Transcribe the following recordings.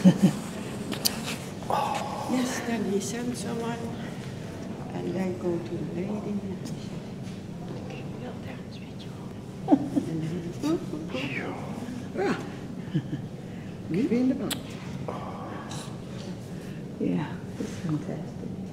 Yes, then he sent someone, and then go to the lady, and he said, ik wil dance met you. En dan, oep, oep, oep. Ja. Wie in de band? Yeah, it's fantastic.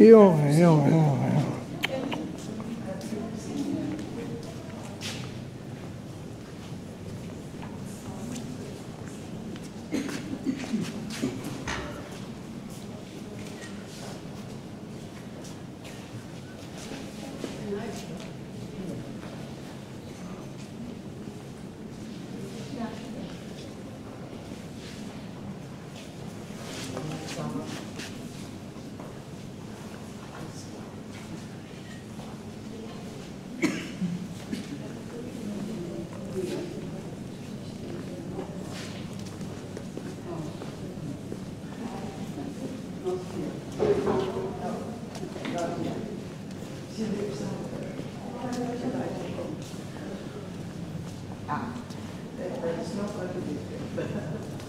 Io, io, io. Ah, is nog wat te doen.